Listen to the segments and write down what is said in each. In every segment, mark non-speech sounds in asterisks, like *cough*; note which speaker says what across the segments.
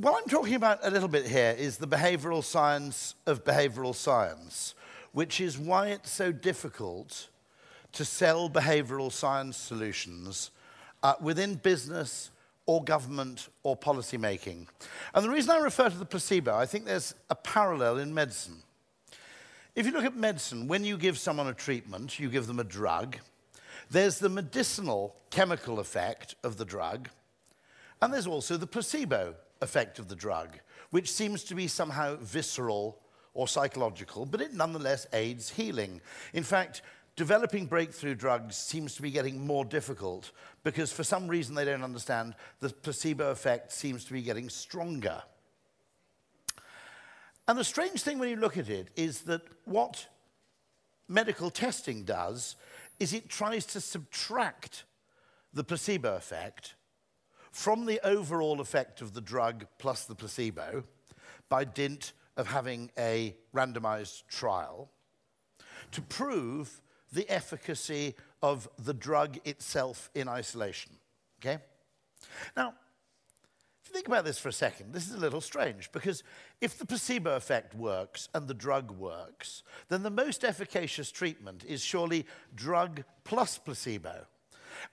Speaker 1: what I'm talking about a little bit here is the behavioral science of behavioral science, which is why it's so difficult to sell behavioral science solutions uh, within business or government or policy making. And the reason I refer to the placebo, I think there's a parallel in medicine. If you look at medicine, when you give someone a treatment, you give them a drug, there's the medicinal chemical effect of the drug, and there's also the placebo effect of the drug, which seems to be somehow visceral or psychological, but it nonetheless aids healing. In fact, developing breakthrough drugs seems to be getting more difficult because for some reason they don't understand, the placebo effect seems to be getting stronger. And the strange thing when you look at it is that what medical testing does is it tries to subtract the placebo effect from the overall effect of the drug plus the placebo by dint of having a randomized trial to prove the efficacy of the drug itself in isolation. Okay? Now, if you think about this for a second, this is a little strange because if the placebo effect works and the drug works, then the most efficacious treatment is surely drug plus placebo.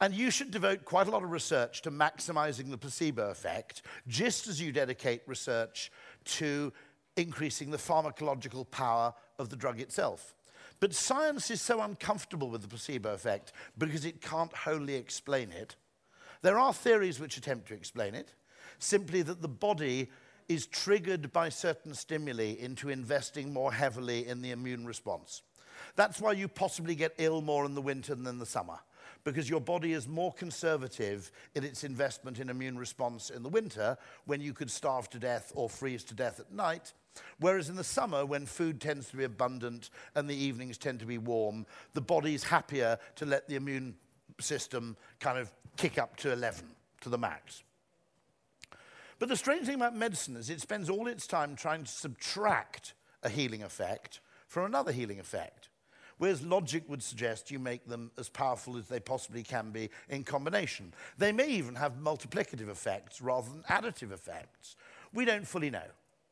Speaker 1: And you should devote quite a lot of research to maximizing the placebo effect, just as you dedicate research to increasing the pharmacological power of the drug itself. But science is so uncomfortable with the placebo effect because it can't wholly explain it. There are theories which attempt to explain it, simply that the body is triggered by certain stimuli into investing more heavily in the immune response. That's why you possibly get ill more in the winter than in the summer because your body is more conservative in its investment in immune response in the winter when you could starve to death or freeze to death at night. Whereas in the summer, when food tends to be abundant and the evenings tend to be warm, the body's happier to let the immune system kind of kick up to 11, to the max. But the strange thing about medicine is it spends all its time trying to subtract a healing effect from another healing effect. Whereas logic would suggest you make them as powerful as they possibly can be in combination. They may even have multiplicative effects rather than additive effects. We don't fully know,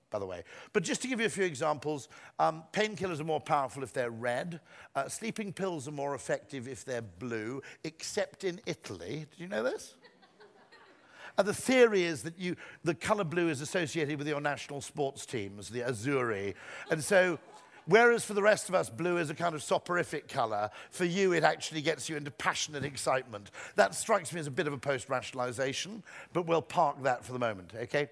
Speaker 1: by the way. But just to give you a few examples, um, painkillers are more powerful if they're red. Uh, sleeping pills are more effective if they're blue, except in Italy. Did you know this? *laughs* And the theory is that you, the color blue is associated with your national sports teams, the Azzurri. And so Whereas for the rest of us, blue is a kind of soporific color. For you, it actually gets you into passionate excitement. That strikes me as a bit of a post-rationalization, but we'll park that for the moment, okay?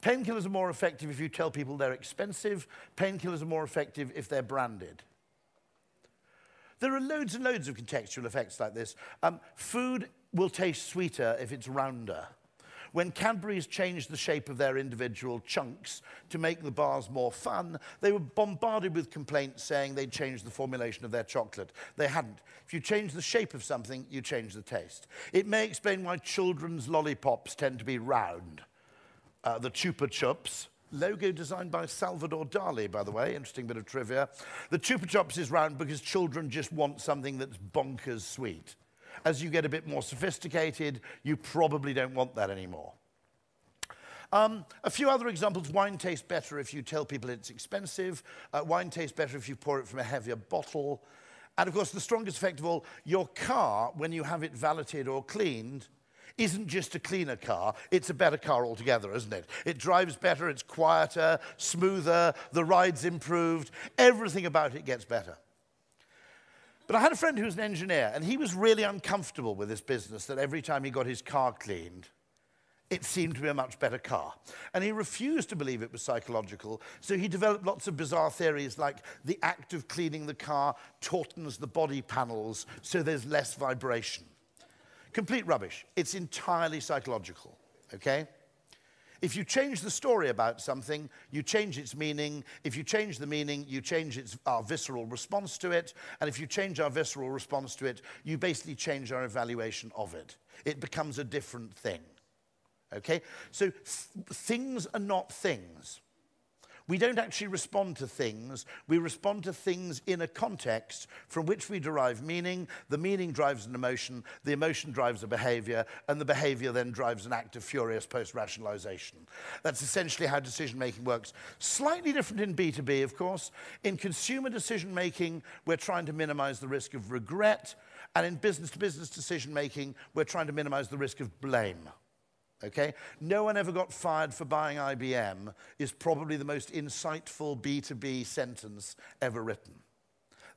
Speaker 1: Painkillers are more effective if you tell people they're expensive. Painkillers are more effective if they're branded. There are loads and loads of contextual effects like this. Um, food will taste sweeter if it's rounder. When Cadbury's changed the shape of their individual chunks to make the bars more fun, they were bombarded with complaints saying they'd changed the formulation of their chocolate. They hadn't. If you change the shape of something, you change the taste. It may explain why children's lollipops tend to be round. Uh, the Chupa Chups, logo designed by Salvador Dali, by the way, interesting bit of trivia. The Chupa Chups is round because children just want something that's bonkers sweet. As you get a bit more sophisticated, you probably don't want that anymore. Um, a few other examples. Wine tastes better if you tell people it's expensive. Uh, wine tastes better if you pour it from a heavier bottle. And of course, the strongest effect of all, your car, when you have it valeted or cleaned, isn't just a cleaner car, it's a better car altogether, isn't it? It drives better, it's quieter, smoother, the ride's improved, everything about it gets better. But I had a friend who was an engineer, and he was really uncomfortable with this business that every time he got his car cleaned, it seemed to be a much better car. And he refused to believe it was psychological, so he developed lots of bizarre theories like the act of cleaning the car tautens the body panels so there's less vibration. Complete rubbish. It's entirely psychological, okay? If you change the story about something, you change its meaning. If you change the meaning, you change its, our visceral response to it. And if you change our visceral response to it, you basically change our evaluation of it. It becomes a different thing. Okay? So th things are not things. We don't actually respond to things. We respond to things in a context from which we derive meaning. The meaning drives an emotion, the emotion drives a behavior, and the behavior then drives an act of furious post rationalization. That's essentially how decision making works. Slightly different in B2B, of course. In consumer decision making, we're trying to minimize the risk of regret. And in business to business decision making, we're trying to minimize the risk of blame. Okay? No one ever got fired for buying IBM is probably the most insightful B2B sentence ever written.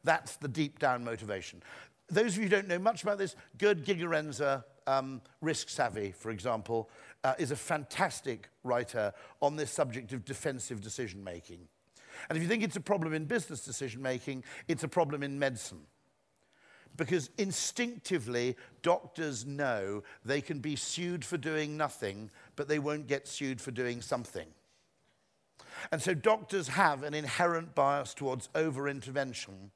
Speaker 1: That's the deep down motivation. Those of you who don't know much about this, Gerd Gigerenzer, um, Risk Savvy, for example, uh, is a fantastic writer on this subject of defensive decision making. And if you think it's a problem in business decision making, it's a problem in medicine because instinctively doctors know they can be sued for doing nothing, but they won't get sued for doing something. And so doctors have an inherent bias towards over intervention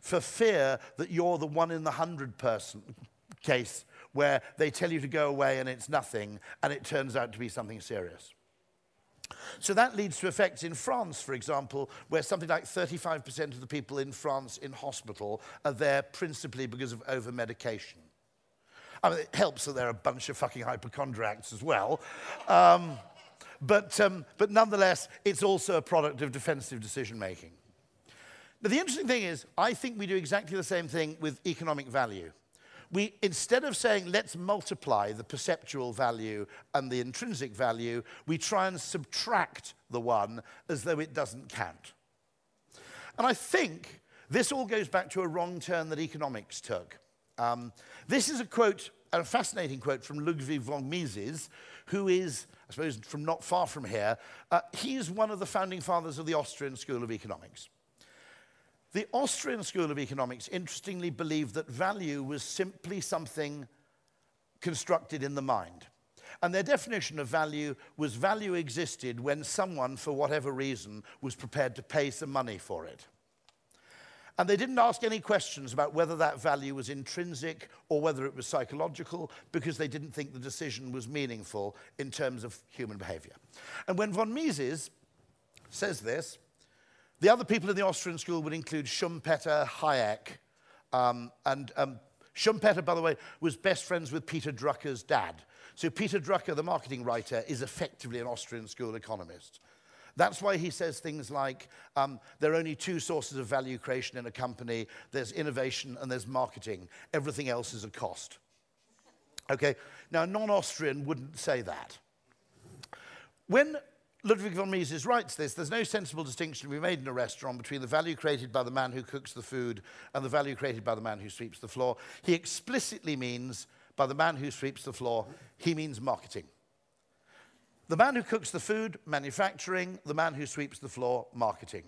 Speaker 1: for fear that you're the one in the hundred person case where they tell you to go away and it's nothing and it turns out to be something serious. So that leads to effects in France, for example, where something like 35% of the people in France in hospital are there principally because of over medication. I mean, it helps that they're a bunch of fucking hypochondriacs as well. Um, but, um, but nonetheless, it's also a product of defensive decision making. Now, the interesting thing is, I think we do exactly the same thing with economic value we, instead of saying let's multiply the perceptual value and the intrinsic value, we try and subtract the one as though it doesn't count. And I think this all goes back to a wrong turn that economics took. Um, this is a quote, a fascinating quote from Ludwig von Mises, who is, I suppose, from not far from here. Uh, he's one of the founding fathers of the Austrian School of Economics. The Austrian School of Economics interestingly believed that value was simply something constructed in the mind. And their definition of value was value existed when someone, for whatever reason, was prepared to pay some money for it. And they didn't ask any questions about whether that value was intrinsic or whether it was psychological because they didn't think the decision was meaningful in terms of human behavior. And when von Mises says this, the other people in the Austrian school would include Schumpeter, Hayek, um, and um, Schumpeter, by the way, was best friends with Peter Drucker's dad. So Peter Drucker, the marketing writer, is effectively an Austrian school economist. That's why he says things like um, there are only two sources of value creation in a company there's innovation and there's marketing. Everything else is a cost. Okay? Now, a non Austrian wouldn't say that. When Ludwig von Mises writes this there's no sensible distinction to be made in a restaurant between the value created by the man who cooks the food and the value created by the man who sweeps the floor. He explicitly means by the man who sweeps the floor, he means marketing. The man who cooks the food, manufacturing, the man who sweeps the floor, marketing.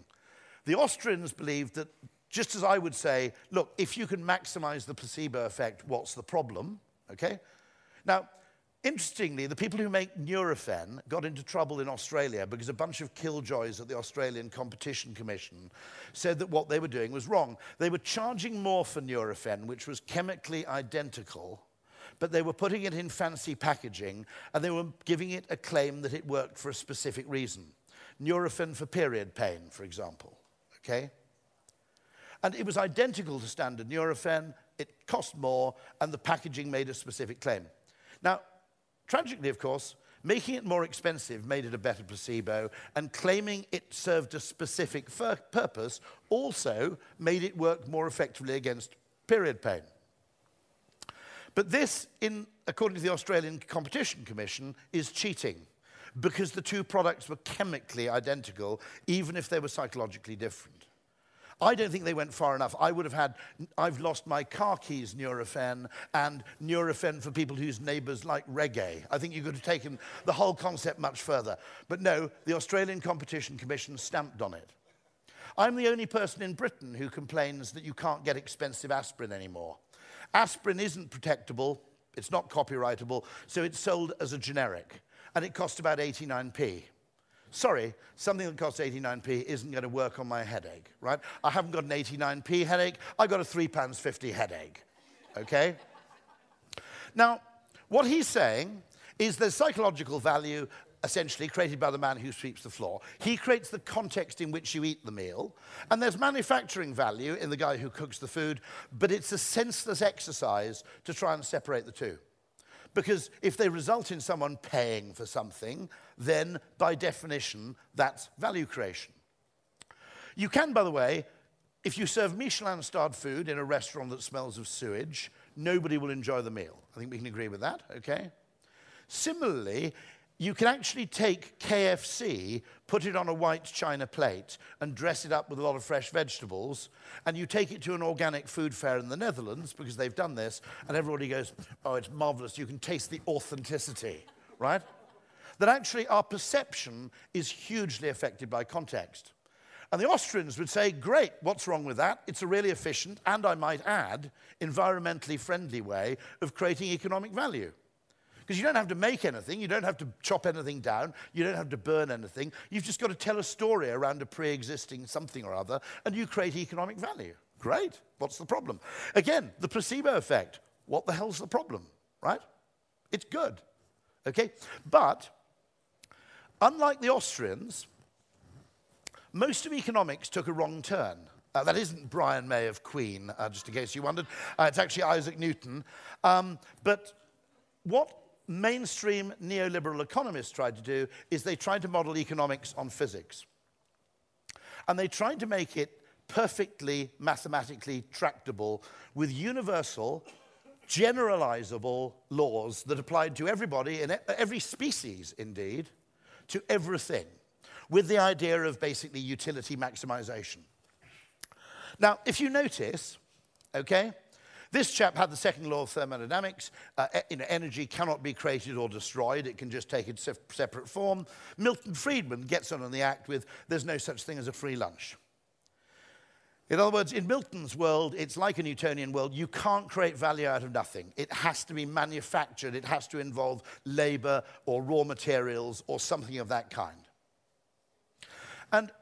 Speaker 1: The Austrians believed that, just as I would say, look, if you can maximize the placebo effect, what's the problem? Okay? Now, Interestingly, the people who make Nurofen got into trouble in Australia because a bunch of killjoys at the Australian Competition Commission said that what they were doing was wrong. They were charging more for Nurofen, which was chemically identical, but they were putting it in fancy packaging and they were giving it a claim that it worked for a specific reason. Nurofen for period pain, for example. Okay? And it was identical to standard Nurofen, it cost more, and the packaging made a specific claim. Now, Tragically, of course, making it more expensive made it a better placebo, and claiming it served a specific purpose also made it work more effectively against period pain. But this, in, according to the Australian Competition Commission, is cheating because the two products were chemically identical, even if they were psychologically different. I don't think they went far enough. I would have had, I've lost my car keys Nurofen and Nurofen for people whose neighbours like reggae. I think you could have taken the whole concept much further. But no, the Australian Competition Commission stamped on it. I'm the only person in Britain who complains that you can't get expensive aspirin anymore. Aspirin isn't protectable, it's not copyrightable, so it's sold as a generic, and it costs about 89p sorry, something that costs 89p isn't going to work on my headache, right? I haven't got an 89p headache, I've got a £3.50 headache, okay? now, what he's saying is there's psychological value essentially created by the man who sweeps the floor. He creates the context in which you eat the meal. And there's manufacturing value in the guy who cooks the food, but it's a senseless exercise to try and separate the two. Because if they result in someone paying for something, then by definition, that's value creation. You can, by the way, if you serve Michelin starred food in a restaurant that smells of sewage, nobody will enjoy the meal. I think we can agree with that, okay? Similarly, you can actually take KFC, put it on a white china plate, and dress it up with a lot of fresh vegetables, and you take it to an organic food fair in the Netherlands, because they've done this, and everybody goes, oh, it's marvelous, you can taste the authenticity, right? That actually our perception is hugely affected by context. And the Austrians would say, great, what's wrong with that? It's a really efficient, and I might add, environmentally friendly way of creating economic value. Because you don't have to make anything, you don't have to chop anything down, you don't have to burn anything. You've just got to tell a story around a pre existing something or other, and you create economic value. Great. What's the problem? Again, the placebo effect. What the hell's the problem, right? It's good. Okay? But, unlike the Austrians, most of economics took a wrong turn. Uh, that isn't Brian May of Queen, uh, just in case you wondered. Uh, it's actually Isaac Newton. Um, but what mainstream neoliberal economists tried to do is they tried to model economics on physics. And they tried to make it perfectly mathematically tractable with universal, generalizable laws that applied to everybody, in every species indeed, to everything, with the idea of basically utility maximization. Now, if you notice, okay, this chap had the second law of thermodynamics. Uh, you know, energy cannot be created or destroyed. It can just take its se separate form. Milton Friedman gets on in the act with there's no such thing as a free lunch. In other words, in Milton's world, it's like a Newtonian world. You can't create value out of nothing. It has to be manufactured. It has to involve labor or raw materials or something of that kind. And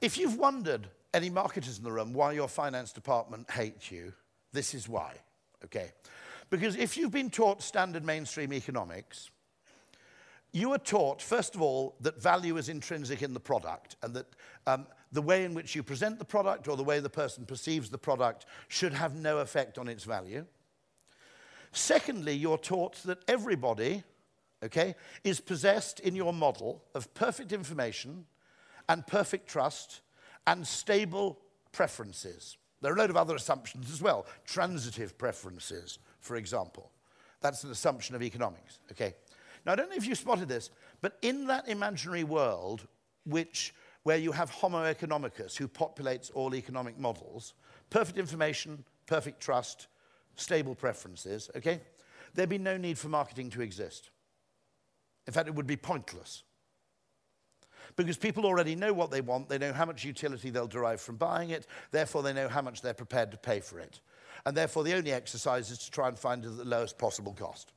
Speaker 1: if you've wondered, any marketers in the room, why your finance department hates you, this is why, okay? Because if you've been taught standard mainstream economics, you are taught, first of all, that value is intrinsic in the product and that um, the way in which you present the product or the way the person perceives the product should have no effect on its value. Secondly, you're taught that everybody, okay, is possessed in your model of perfect information and perfect trust and stable preferences. There are a load of other assumptions as well. Transitive preferences, for example. That's an assumption of economics, okay? Now, I don't know if you spotted this, but in that imaginary world, which, where you have Homo economicus, who populates all economic models, perfect information, perfect trust, stable preferences, okay? There'd be no need for marketing to exist. In fact, it would be pointless because people already know what they want, they know how much utility they'll derive from buying it, therefore they know how much they're prepared to pay for it. And therefore the only exercise is to try and find it at the lowest possible cost.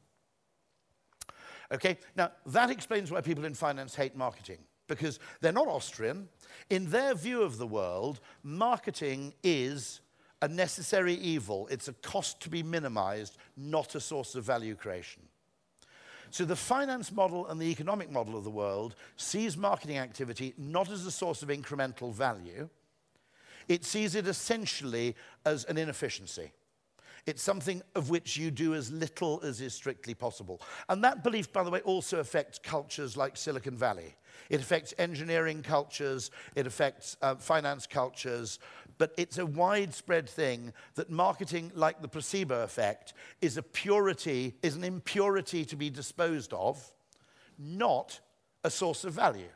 Speaker 1: Okay, now that explains why people in finance hate marketing, because they're not Austrian. In their view of the world, marketing is a necessary evil. It's a cost to be minimized, not a source of value creation. So the finance model and the economic model of the world sees marketing activity not as a source of incremental value. It sees it essentially as an inefficiency. It's something of which you do as little as is strictly possible. And that belief, by the way, also affects cultures like Silicon Valley. It affects engineering cultures, it affects uh, finance cultures, but it's a widespread thing that marketing, like the placebo effect, is a purity, is an impurity to be disposed of, not a source of value.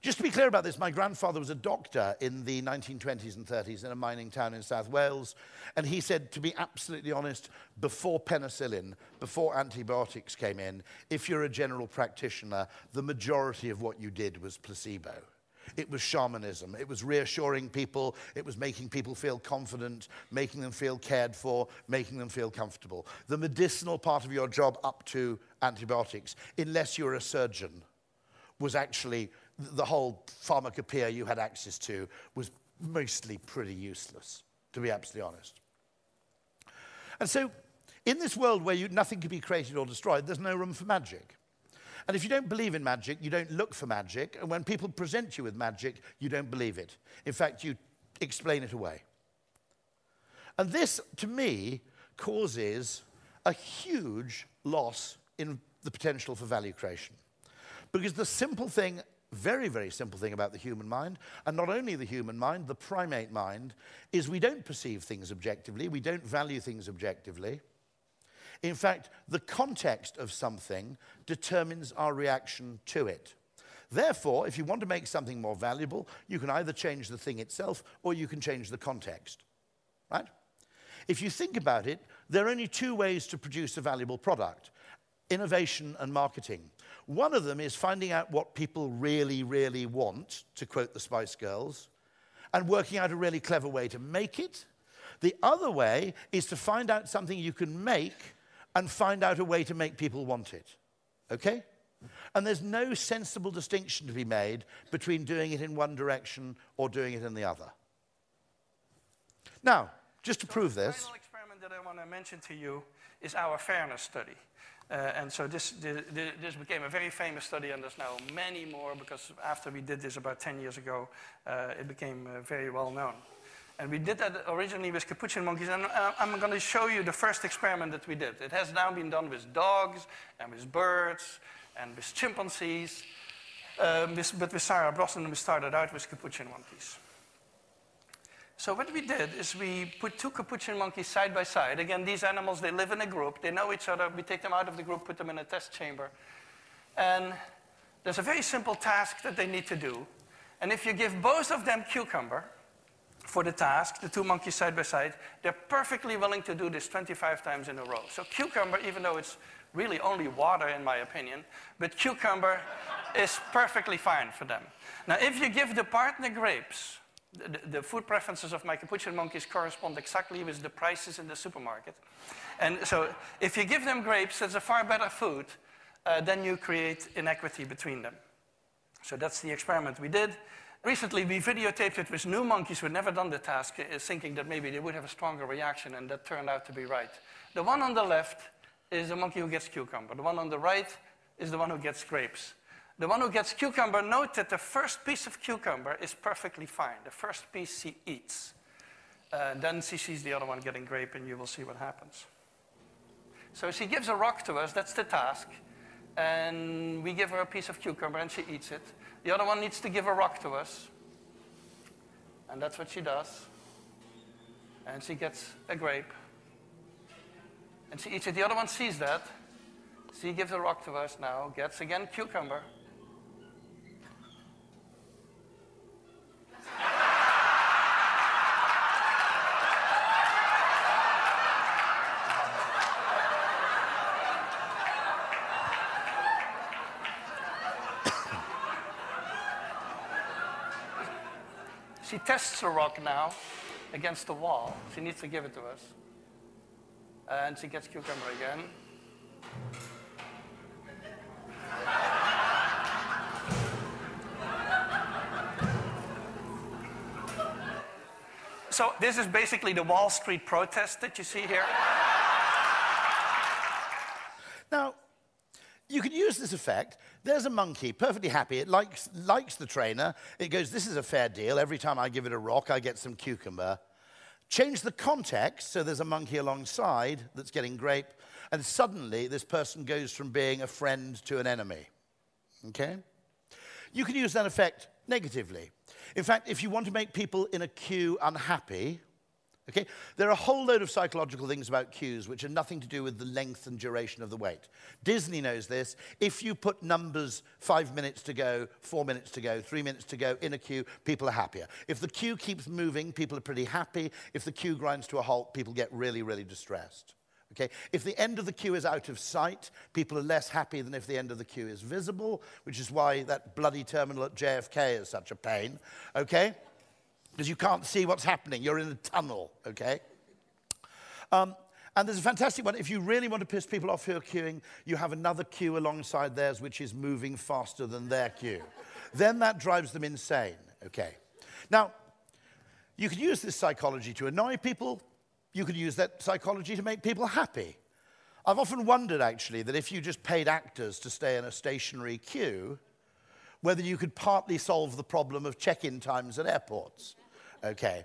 Speaker 1: Just to be clear about this, my grandfather was a doctor in the 1920s and 30s in a mining town in South Wales. And he said, to be absolutely honest, before penicillin, before antibiotics came in, if you're a general practitioner, the majority of what you did was placebo. It was shamanism. It was reassuring people. It was making people feel confident, making them feel cared for, making them feel comfortable. The medicinal part of your job up to antibiotics, unless you're a surgeon, was actually the whole pharmacopoeia you had access to was mostly pretty useless, to be absolutely honest. And so, in this world where you, nothing can be created or destroyed, there's no room for magic. And if you don't believe in magic, you don't look for magic. And when people present you with magic, you don't believe it. In fact, you explain it away. And this, to me, causes a huge loss in the potential for value creation. Because the simple thing, very, very simple thing about the human mind, and not only the human mind, the primate mind, is we don't perceive things objectively, we don't value things objectively. In fact, the context of something determines our reaction to it. Therefore, if you want to make something more valuable, you can either change the thing itself or you can change the context. Right? If you think about it, there are only two ways to produce a valuable product innovation and marketing. One of them is finding out what people really, really want, to quote the Spice Girls, and working out a really clever way to make it. The other way is to find out something you can make and find out a way to make people want it. Okay? And there's no sensible distinction to be made between doing it in one direction or doing it in the other. Now, just to so prove this.
Speaker 2: The final experiment that I want to mention to you is our fairness study. Uh, and so this, the, this became a very famous study, and there's now many more because after we did this about 10 years ago, uh, it became uh, very well known. And we did that originally with capuchin monkeys, and uh, I'm going to show you the first experiment that we did. It has now been done with dogs, and with birds, and with chimpanzees. Uh, with, but with Sarah Brosnan, we started out with capuchin monkeys. So what we did is we put two capuchin monkeys side by side. Again, these animals, they live in a group. They know each other. We take them out of the group, put them in a test chamber. And there's a very simple task that they need to do. And if you give both of them cucumber, for the task, the two monkeys side by side, they're perfectly willing to do this 25 times in a row. So cucumber, even though it's really only water in my opinion, but cucumber is perfectly fine for them. Now, if you give the partner grapes, the, food preferences of my capuchin monkeys correspond exactly with the prices in the supermarket. And so if you give them grapes, that's a far better food, uh, then you create inequity between them. So that's the experiment we did. Recently, we videotaped it with new monkeys who had never done the task, uh, thinking that maybe they would have a stronger reaction, and that turned out to be right. The one on the left is the monkey who gets cucumber. The one on the right is the one who gets grapes. The one who gets cucumber, note that the first piece of cucumber is perfectly fine. The first piece she eats. Uh, then she sees the other one getting grape, and you will see what happens. So she gives a rock to us, that's the task. And we give her a piece of cucumber, and she eats it. The other one needs to give a rock to us. And that's what she does. And she gets a grape. And she eats it. The other one sees that. She gives a rock to us now, gets again cucumber. Tests the rock now against the wall. She needs to give it to us. And she gets cucumber again. So this is basically the Wall Street protest that you see here.
Speaker 1: Now, you could use this effect. There's a monkey, perfectly happy. It likes, likes the trainer. It goes, This is a fair deal. Every time I give it a rock, I get some cucumber. Change the context so there's a monkey alongside that's getting grape, and suddenly this person goes from being a friend to an enemy. Okay? You can use that effect negatively. In fact, if you want to make people in a queue unhappy, Okay? There are a whole load of psychological things about queues which are nothing to do with the length and duration of the wait. Disney knows this. If you put numbers five minutes to go, four minutes to go, three minutes to go in a queue, people are happier. If the queue keeps moving, people are pretty happy. If the queue grinds to a halt, people get really, really distressed. Okay? If the end of the queue is out of sight, people are less happy than if the end of the queue is visible, which is why that bloody terminal at JFK is such a pain. Okay? Because you can't see what's happening. You're in a tunnel, okay? Um, and there's a fantastic one. If you really want to piss people off who are queuing, you have another queue alongside theirs which is moving faster than their queue. then that drives them insane, okay? Now, you can use this psychology to annoy people. You could use that psychology to make people happy. I've often wondered actually that if you just paid actors to stay in a stationary queue, whether you could partly solve the problem of check in times at airports. Okay.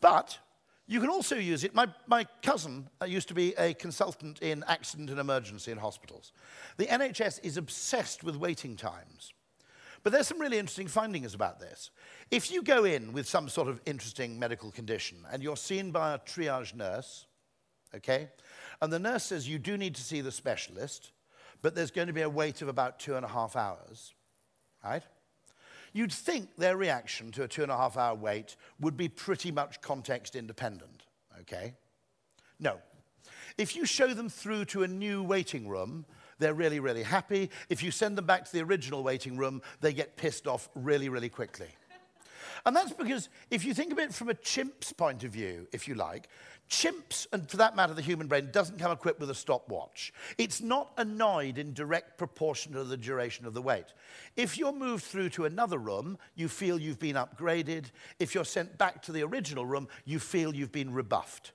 Speaker 1: But you can also use it. My, my cousin uh, used to be a consultant in accident and emergency in hospitals. The NHS is obsessed with waiting times. But there's some really interesting findings about this. If you go in with some sort of interesting medical condition and you're seen by a triage nurse, okay, and the nurse says you do need to see the specialist, but there's going to be a wait of about two and a half hours, right? You'd think their reaction to a two and a half hour wait would be pretty much context independent, okay? No. If you show them through to a new waiting room, they're really, really happy. If you send them back to the original waiting room, they get pissed off really, really quickly. And that's because if you think of it from a chimp's point of view, if you like, chimps, and for that matter, the human brain, doesn't come equipped with a stopwatch. It's not annoyed in direct proportion to the duration of the wait. If you're moved through to another room, you feel you've been upgraded. If you're sent back to the original room, you feel you've been rebuffed.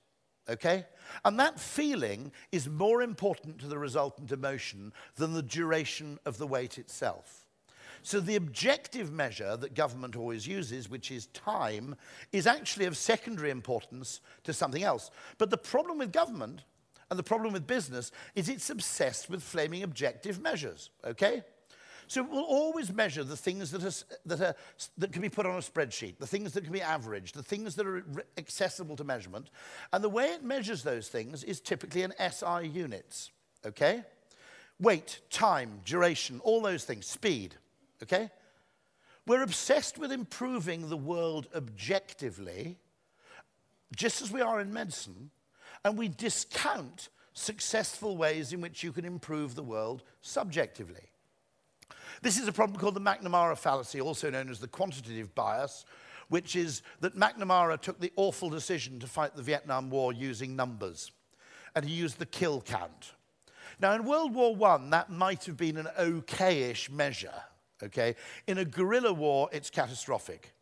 Speaker 1: Okay? And that feeling is more important to the resultant emotion than the duration of the wait itself. So the objective measure that government always uses, which is time, is actually of secondary importance to something else. But the problem with government and the problem with business is it's obsessed with flaming objective measures, okay? So it will always measure the things that, are, that, are, that can be put on a spreadsheet, the things that can be averaged, the things that are accessible to measurement. And the way it measures those things is typically in SI units, okay? Weight, time, duration, all those things, speed okay? We're obsessed with improving the world objectively, just as we are in medicine, and we discount successful ways in which you can improve the world subjectively. This is a problem called the McNamara fallacy, also known as the quantitative bias, which is that McNamara took the awful decision to fight the Vietnam War using numbers, and he used the kill count. Now, in World War I, that might have been an okay-ish measure, okay? In a guerrilla war, it's catastrophic.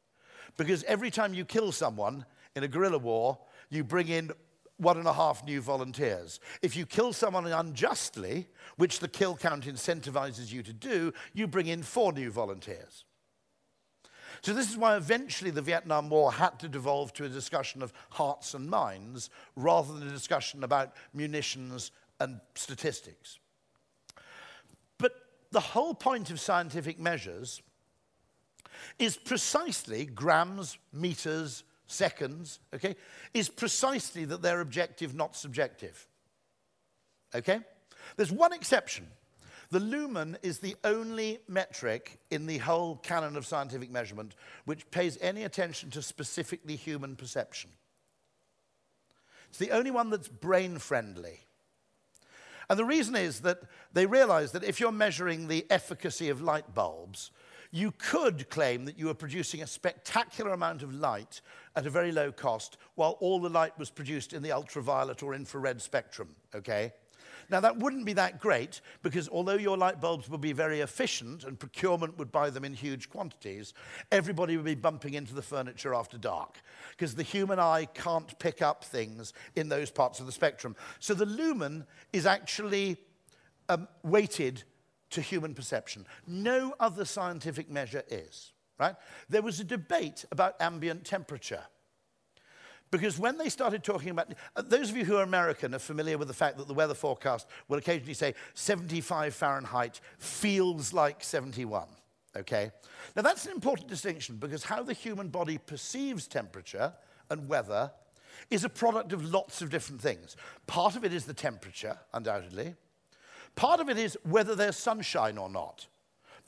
Speaker 1: Because every time you kill someone in a guerrilla war, you bring in one and a half new volunteers. If you kill someone unjustly, which the kill count incentivizes you to do, you bring in four new volunteers. So, this is why eventually the Vietnam War had to devolve to a discussion of hearts and minds rather than a discussion about munitions and statistics the whole point of scientific measures is precisely grams, meters, seconds, okay, is precisely that they're objective, not subjective. Okay? There's one exception. The lumen is the only metric in the whole canon of scientific measurement which pays any attention to specifically human perception. It's the only one that's brain friendly. And the reason is that they realized that if you're measuring the efficacy of light bulbs, you could claim that you were producing a spectacular amount of light at a very low cost while all the light was produced in the ultraviolet or infrared spectrum, okay? Now, that wouldn't be that great because although your light bulbs would be very efficient and procurement would buy them in huge quantities, everybody would be bumping into the furniture after dark because the human eye can't pick up things in those parts of the spectrum. So the lumen is actually um, weighted to human perception. No other scientific measure is, right? There was a debate about ambient temperature. Because when they started talking about, uh, those of you who are American are familiar with the fact that the weather forecast will occasionally say 75 Fahrenheit feels like 71, okay? Now that's an important distinction because how the human body perceives temperature and weather is a product of lots of different things. Part of it is the temperature, undoubtedly. Part of it is whether there's sunshine or not,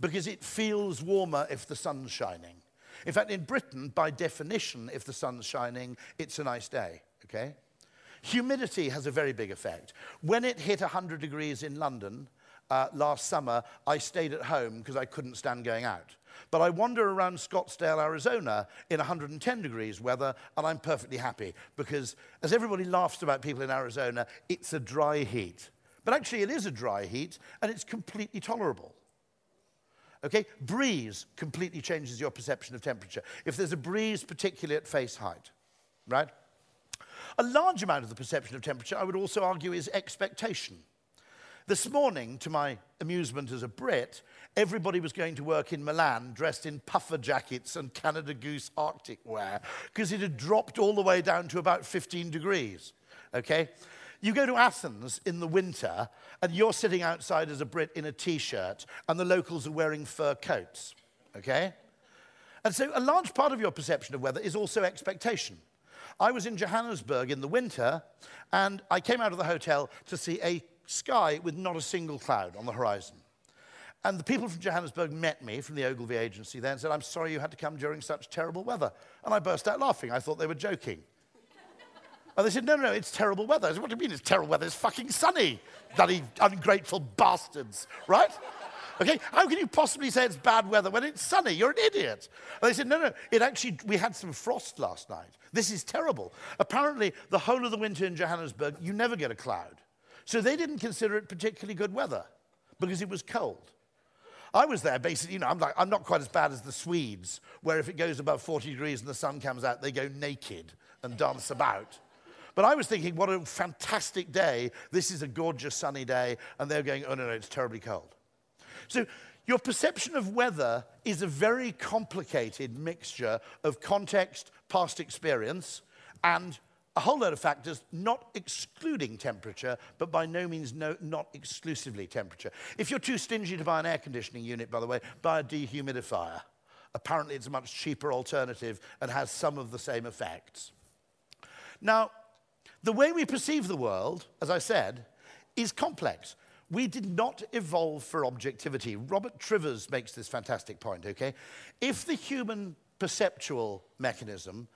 Speaker 1: because it feels warmer if the sun's shining. In fact, in Britain, by definition, if the sun's shining, it's a nice day, okay? Humidity has a very big effect. When it hit 100 degrees in London uh, last summer, I stayed at home because I couldn't stand going out. But I wander around Scottsdale, Arizona in 110 degrees weather, and I'm perfectly happy because, as everybody laughs about people in Arizona, it's a dry heat. But actually, it is a dry heat, and it's completely tolerable. Okay? Breeze completely changes your perception of temperature. If there's a breeze, particularly at face height, right? A large amount of the perception of temperature, I would also argue, is expectation. This morning, to my amusement as a Brit, everybody was going to work in Milan dressed in puffer jackets and Canada Goose Arctic wear because it had dropped all the way down to about 15 degrees. Okay? You go to Athens in the winter and you're sitting outside as a Brit in a t shirt and the locals are wearing fur coats. Okay? And so a large part of your perception of weather is also expectation. I was in Johannesburg in the winter and I came out of the hotel to see a sky with not a single cloud on the horizon. And the people from Johannesburg met me from the Ogilvy agency there and said, I'm sorry you had to come during such terrible weather. And I burst out laughing. I thought they were joking. And they said, no, no, it's terrible weather. I said, what do you mean it's terrible weather? It's fucking sunny. Bloody ungrateful bastards, right? Okay, how can you possibly say it's bad weather when it's sunny? You're an idiot. And they said, no, no, it actually, we had some frost last night. This is terrible. Apparently, the whole of the winter in Johannesburg, you never get a cloud. So they didn't consider it particularly good weather because it was cold. I was there basically, you know, I'm, like, I'm not quite as bad as the Swedes, where if it goes above 40 degrees and the sun comes out, they go naked and dance about. But I was thinking, what a fantastic day. This is a gorgeous sunny day. And they're going, oh, no, no, it's terribly cold. So your perception of weather is a very complicated mixture of context, past experience, and a whole load of factors, not excluding temperature, but by no means no, not exclusively temperature. If you're too stingy to buy an air conditioning unit, by the way, buy a dehumidifier. Apparently, it's a much cheaper alternative and has some of the same effects. Now, the way we perceive the world, as I said, is complex. We did not evolve for objectivity. Robert Trivers makes this fantastic point, okay? If the human perceptual mechanism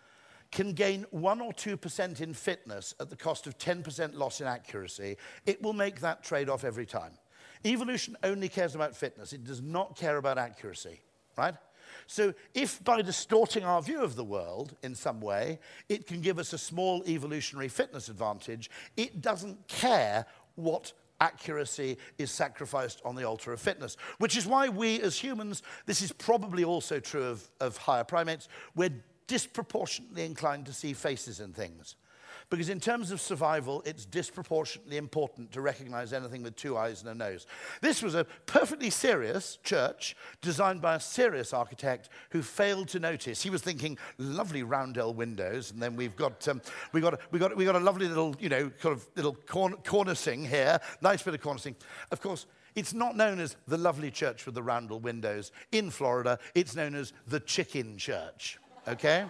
Speaker 1: can gain 1 or 2% in fitness at the cost of 10% loss in accuracy, it will make that trade off every time. Evolution only cares about fitness, it does not care about accuracy, right? So, if by distorting our view of the world in some way, it can give us a small evolutionary fitness advantage, it doesn't care what accuracy is sacrificed on the altar of fitness. Which is why we as humans, this is probably also true of, of higher primates, we're disproportionately inclined to see faces in things. Because in terms of survival, it's disproportionately important to recognize anything with two eyes and a nose. This was a perfectly serious church designed by a serious architect who failed to notice. He was thinking lovely roundel windows, and then we've got um, we got we got we got a lovely little you know kind of little corn cornicing here, nice bit of cornicing. Of course, it's not known as the lovely church with the roundel windows in Florida. It's known as the chicken church okay?